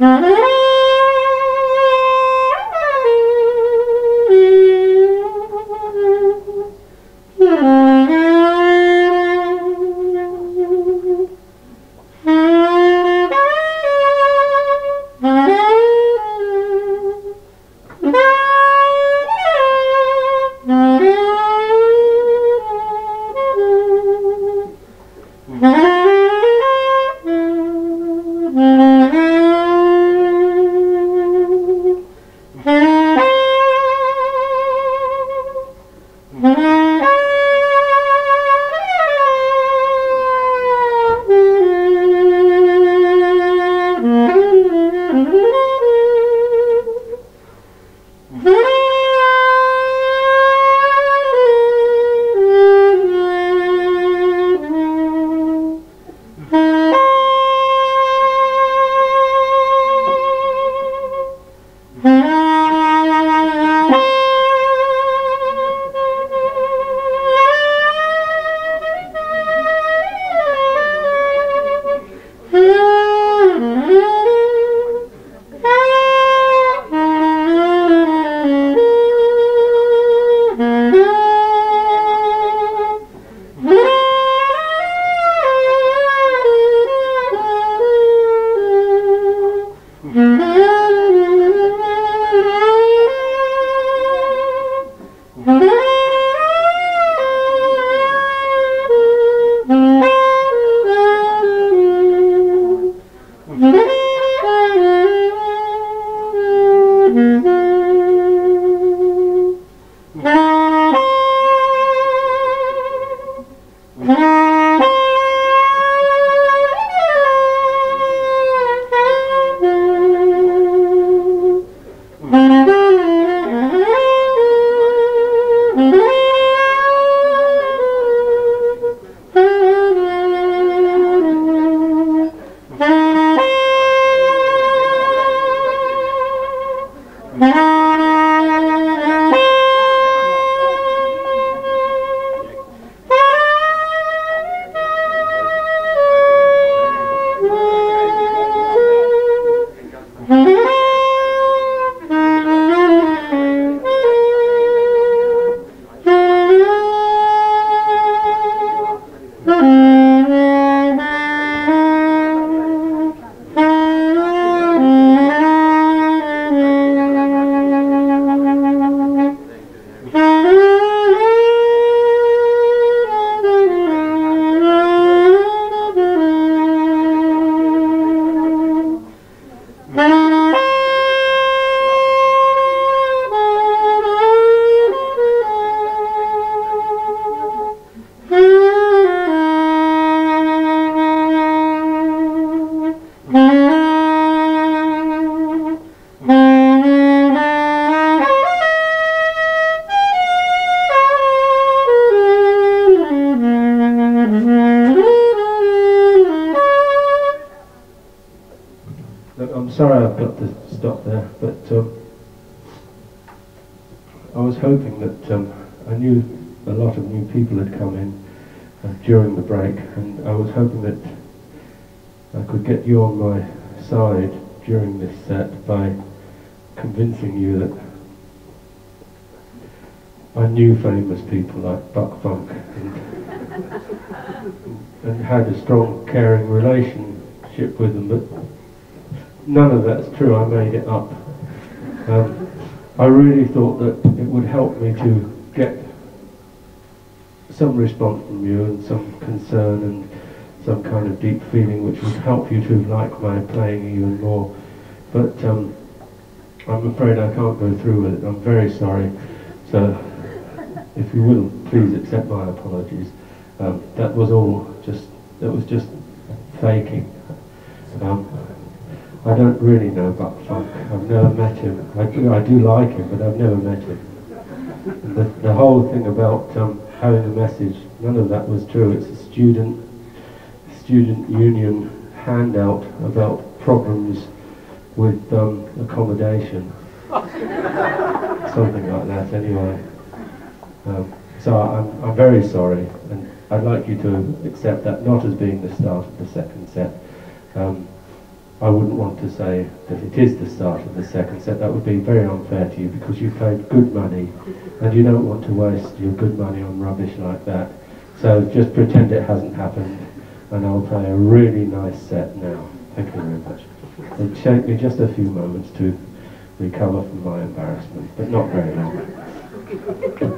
Mm-hmm. Mm-hmm. Mm-hmm. Mm-hmm. sorry I've got to stop there, but um, I was hoping that um, I knew a lot of new people had come in uh, during the break, and I was hoping that I could get you on my side during this set by convincing you that I knew famous people like Buck Funk and, and had a strong, caring relationship with them, but none of that's true. I made it up. Um, I really thought that it would help me to get some response from you and some concern and some kind of deep feeling which would help you to like my playing even more. But um, I'm afraid I can't go through with it. I'm very sorry. So if you will, please accept my apologies. Um, that was all just, that was just faking. Um, I don't really know Buck Funk. I've never met him. I do, I do like him, but I've never met him. The, the whole thing about um, having a message, none of that was true. It's a student student union handout about problems with um, accommodation. Something like that, anyway. Um, so I'm, I'm very sorry, and I'd like you to accept that not as being the start of the second set. Um, I wouldn't want to say that it is the start of the second set. That would be very unfair to you because you paid good money and you don't want to waste your good money on rubbish like that. So just pretend it hasn't happened and I'll play a really nice set now. Thank you very much. It take me just a few moments to recover from my embarrassment, but not very long.